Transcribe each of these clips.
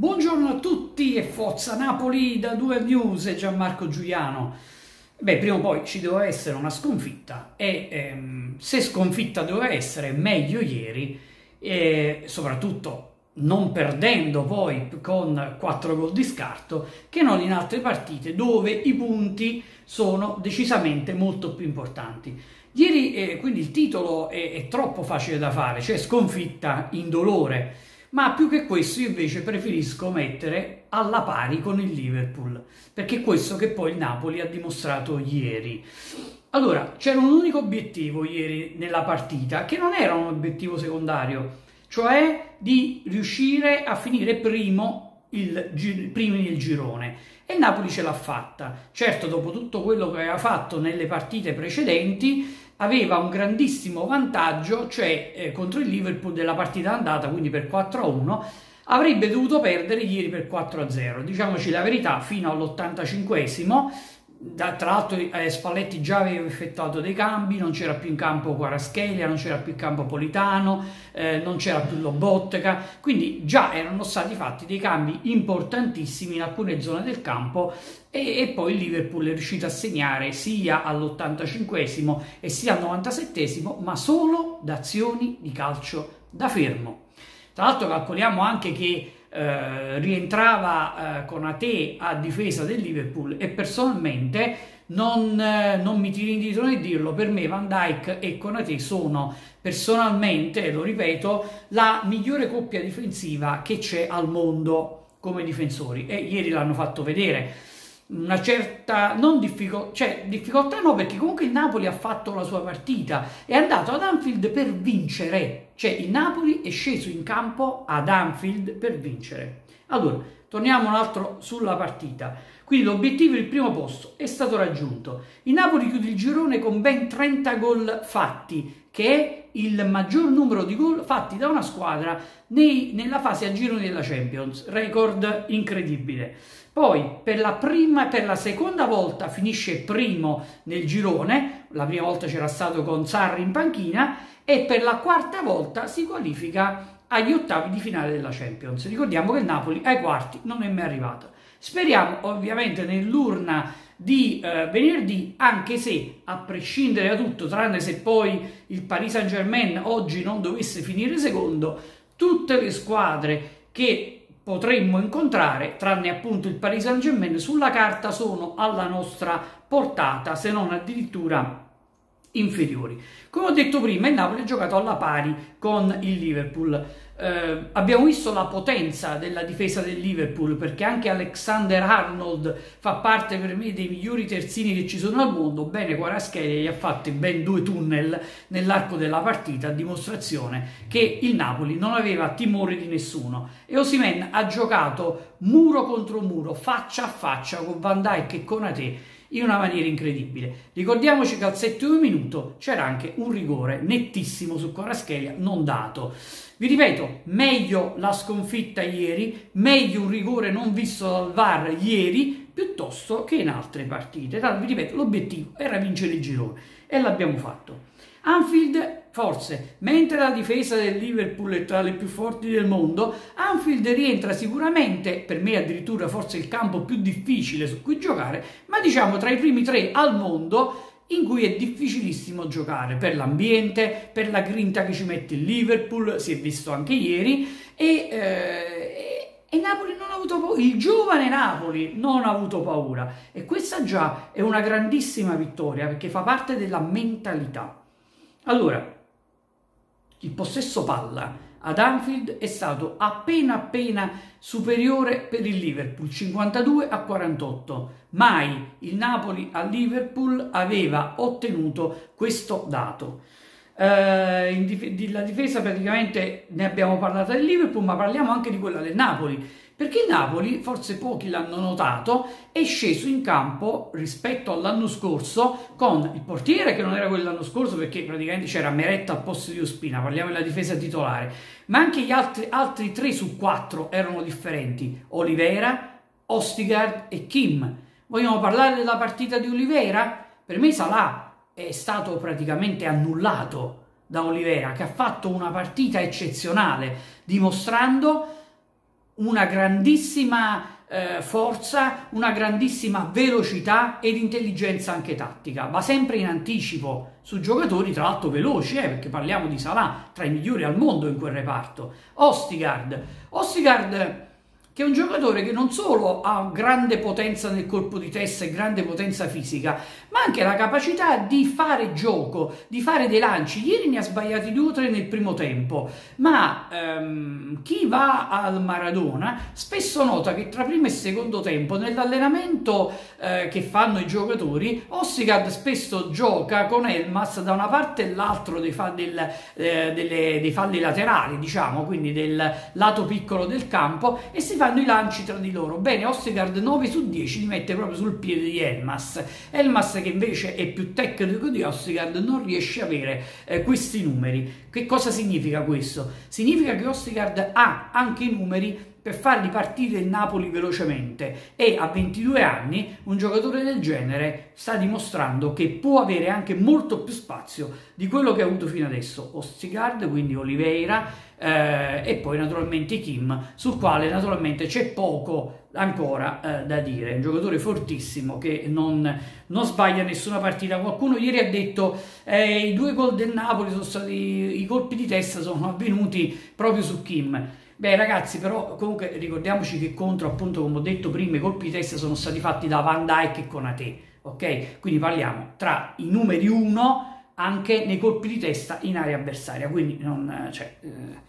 Buongiorno a tutti e Forza Napoli da 2 News e Gianmarco Giuliano. Beh, prima o poi ci doveva essere una sconfitta e ehm, se sconfitta doveva essere, meglio ieri e soprattutto non perdendo poi con 4 gol di scarto che non in altre partite dove i punti sono decisamente molto più importanti. Ieri eh, quindi il titolo è, è troppo facile da fare, cioè sconfitta indolore ma più che questo io invece preferisco mettere alla pari con il Liverpool, perché è questo che poi il Napoli ha dimostrato ieri. Allora, c'era un unico obiettivo ieri nella partita, che non era un obiettivo secondario, cioè di riuscire a finire primo, il, primi nel girone. E Napoli ce l'ha fatta. Certo, dopo tutto quello che aveva fatto nelle partite precedenti, aveva un grandissimo vantaggio, cioè eh, contro il Liverpool della partita andata, quindi per 4-1, avrebbe dovuto perdere ieri per 4-0. Diciamoci la verità, fino all'85esimo da, tra l'altro eh, Spalletti già aveva effettuato dei cambi, non c'era più in campo Quaraschelia, non c'era più in campo Politano, eh, non c'era più Lobotka, quindi già erano stati fatti dei cambi importantissimi in alcune zone del campo e, e poi il Liverpool è riuscito a segnare sia all'85 e sia al 97 ma solo da azioni di calcio da fermo. Tra l'altro calcoliamo anche che eh, rientrava eh, Conate a difesa del Liverpool e personalmente non, eh, non mi tiro indietro nel dirlo, per me Van Dyke e Conate sono personalmente, lo ripeto, la migliore coppia difensiva che c'è al mondo come difensori e ieri l'hanno fatto vedere una certa non difficoltà, cioè difficoltà no perché comunque il Napoli ha fatto la sua partita, è andato ad Anfield per vincere, cioè il Napoli è sceso in campo ad Anfield per vincere. Allora, torniamo un altro sulla partita. Quindi l'obiettivo, il primo posto, è stato raggiunto. Il Napoli chiude il girone con ben 30 gol fatti, che è il maggior numero di gol fatti da una squadra nei, nella fase a girone della Champions. Record incredibile. Poi per la, prima, per la seconda volta finisce primo nel girone, la prima volta c'era stato con Sarri in panchina, e per la quarta volta si qualifica agli ottavi di finale della Champions. Ricordiamo che il Napoli ai quarti non è mai arrivato. Speriamo ovviamente nell'urna di eh, venerdì, anche se a prescindere da tutto, tranne se poi il Paris Saint Germain oggi non dovesse finire secondo, tutte le squadre che potremmo incontrare, tranne appunto il Paris Saint Germain, sulla carta sono alla nostra portata, se non addirittura inferiori. Come ho detto prima, il Napoli ha giocato alla pari con il Liverpool. Eh, abbiamo visto la potenza della difesa del Liverpool perché anche Alexander Arnold fa parte per me dei migliori terzini che ci sono al mondo. Bene, Quaraschelia gli ha fatto ben due tunnel nell'arco della partita a dimostrazione che il Napoli non aveva timore di nessuno. E Osimen ha giocato muro contro muro, faccia a faccia con Van Dijk e Conate in una maniera incredibile. Ricordiamoci che al settimo minuto c'era anche un rigore nettissimo su Coraschelia non dato. Vi ripeto, meglio la sconfitta ieri, meglio un rigore non visto dal VAR ieri, piuttosto che in altre partite. Tanto, vi ripeto, l'obiettivo era vincere il girone e l'abbiamo fatto. Anfield forse, mentre la difesa del Liverpool è tra le più forti del mondo, Anfield rientra sicuramente, per me addirittura forse il campo più difficile su cui giocare, ma diciamo tra i primi tre al mondo in cui è difficilissimo giocare per l'ambiente, per la grinta che ci mette il Liverpool, si è visto anche ieri, e, eh, e Napoli non ha avuto paura, il giovane Napoli non ha avuto paura e questa già è una grandissima vittoria perché fa parte della mentalità. Allora, il possesso palla ad Anfield è stato appena appena superiore per il Liverpool, 52 a 48. Mai il Napoli a Liverpool aveva ottenuto questo dato. Eh, dif- la difesa praticamente ne abbiamo parlato del Liverpool, ma parliamo anche di quella del Napoli perché il Napoli, forse pochi l'hanno notato, è sceso in campo rispetto all'anno scorso con il portiere che non era quello dell'anno scorso perché praticamente c'era Meretta al posto di Ospina, parliamo della difesa titolare, ma anche gli altri, altri 3 su 4 erano differenti, Olivera, Ostigard e Kim. Vogliamo parlare della partita di Olivera? Per me Salah è stato praticamente annullato da Olivera che ha fatto una partita eccezionale dimostrando una grandissima eh, forza, una grandissima velocità ed intelligenza anche tattica, va sempre in anticipo su giocatori tra l'altro veloci, eh, perché parliamo di Salah, tra i migliori al mondo in quel reparto. Ostigard, Ostigard che è un giocatore che non solo ha grande potenza nel colpo di testa e grande potenza fisica, ma anche la capacità di fare gioco, di fare dei lanci. Ieri ne ha sbagliati due o tre nel primo tempo, ma ehm, chi va al Maradona spesso nota che tra primo e secondo tempo, nell'allenamento eh, che fanno i giocatori, Ossigard spesso gioca con Elmas da una parte e l'altro dei, fa del, eh, dei falli laterali, diciamo, quindi del lato piccolo del campo, e si fanno i lanci tra di loro. Bene, Ostigard 9 su 10 li mette proprio sul piede di Elmas. Elmas che invece è più tecnico di Ostigard non riesce a avere eh, questi numeri. Che cosa significa questo? Significa che Ostigard ha anche i numeri per fargli partire il Napoli velocemente e a 22 anni un giocatore del genere sta dimostrando che può avere anche molto più spazio di quello che ha avuto fino adesso Ostigard, quindi Oliveira eh, e poi naturalmente Kim sul quale naturalmente c'è poco ancora eh, da dire, un giocatore fortissimo che non, non, sbaglia nessuna partita. Qualcuno ieri ha detto eh, i due gol del Napoli sono stati, i colpi di testa sono avvenuti proprio su Kim. Beh ragazzi però comunque ricordiamoci che contro appunto come ho detto prima i colpi di testa sono stati fatti da Van Dyke e Conate, ok? Quindi parliamo tra i numeri 1 anche nei colpi di testa in area avversaria, quindi non... Cioè, eh,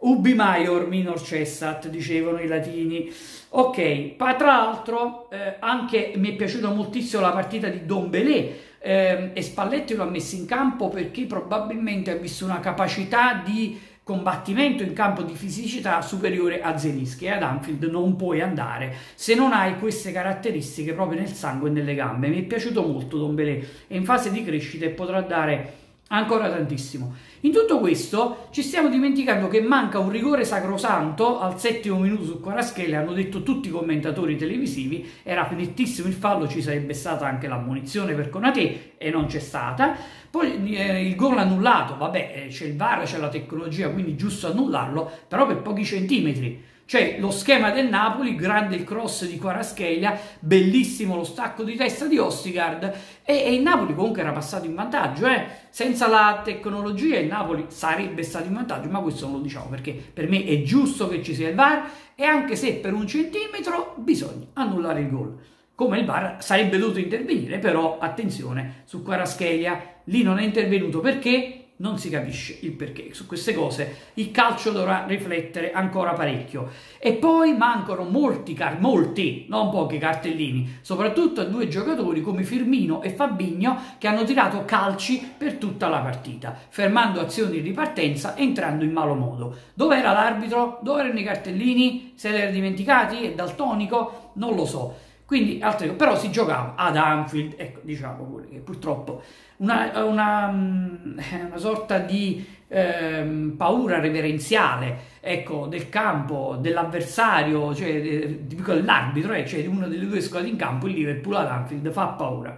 Ubi maior minor cessat, dicevano i latini. Ok, ma tra l'altro eh, anche mi è piaciuta moltissimo la partita di Don Belé eh, e Spalletti lo ha messo in campo perché probabilmente ha visto una capacità di combattimento in campo di fisicità superiore a Zelischi e ad Anfield non puoi andare se non hai queste caratteristiche proprio nel sangue e nelle gambe. Mi è piaciuto molto Don Belé, è in fase di crescita e potrà dare ancora tantissimo. In tutto questo ci stiamo dimenticando che manca un rigore sacrosanto al settimo minuto su Quaraschele, hanno detto tutti i commentatori televisivi, era nettissimo il fallo, ci sarebbe stata anche l'ammonizione per Conate e non c'è stata. Poi eh, il gol annullato, vabbè, eh, c'è il VAR, c'è la tecnologia, quindi giusto annullarlo, però per pochi centimetri cioè lo schema del Napoli, grande il cross di Quaraschelia, bellissimo lo stacco di testa di Ostigard e, e il Napoli comunque era passato in vantaggio. Eh? Senza la tecnologia il Napoli sarebbe stato in vantaggio, ma questo non lo diciamo perché per me è giusto che ci sia il VAR e anche se per un centimetro bisogna annullare il gol. Come il VAR sarebbe dovuto intervenire, però attenzione, su Quaraschelia lì non è intervenuto perché non si capisce il perché. Su queste cose il calcio dovrà riflettere ancora parecchio. E poi mancano molti, molti, non pochi cartellini, soprattutto a due giocatori come Firmino e Fabigno che hanno tirato calci per tutta la partita, fermando azioni di ripartenza e entrando in malo modo. Dov'era l'arbitro? Dove erano i cartellini? Se li era dimenticati? È daltonico? Non lo so. Quindi, altre, però si giocava ad Anfield, ecco, diciamo pure che purtroppo una, una, mm, una sorta di eh, paura reverenziale ecco, del campo, dell'avversario, cioè dell'arbitro, eh, cioè uno delle due squadre in campo, il Liverpool ad Anfield fa paura.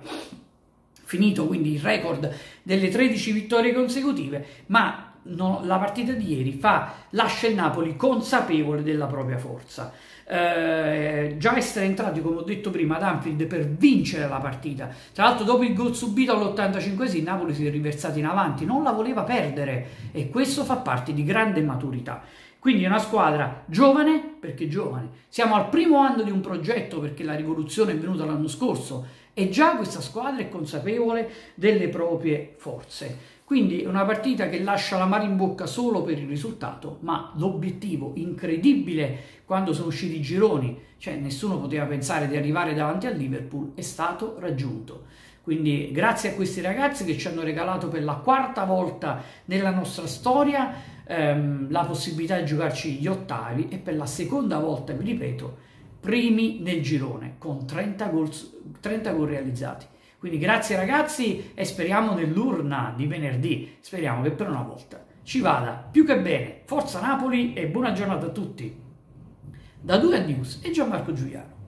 Finito quindi il record delle 13 vittorie consecutive, ma no, la partita di ieri fa, lascia il Napoli consapevole della propria forza eh, già essere entrati, come ho detto prima, ad Anfield per vincere la partita. Tra l'altro, dopo il gol subito all'85 il Napoli si è riversato in avanti, non la voleva perdere e questo fa parte di grande maturità. Quindi è una squadra giovane, perché giovane. Siamo al primo anno di un progetto perché la rivoluzione è venuta l'anno scorso e già questa squadra è consapevole delle proprie forze. Quindi è una partita che lascia la mano in bocca solo per il risultato, ma l'obiettivo incredibile quando sono usciti i gironi, cioè nessuno poteva pensare di arrivare davanti al Liverpool, è stato raggiunto. Quindi grazie a questi ragazzi che ci hanno regalato per la quarta volta nella nostra storia ehm, la possibilità di giocarci gli ottavi e per la seconda volta, vi ripeto, primi nel girone con 30 gol, 30 gol realizzati. Quindi grazie ragazzi e speriamo nell'urna di venerdì, speriamo che per una volta ci vada più che bene. Forza Napoli e buona giornata a tutti. Da 2 News e Gianmarco Giuliano.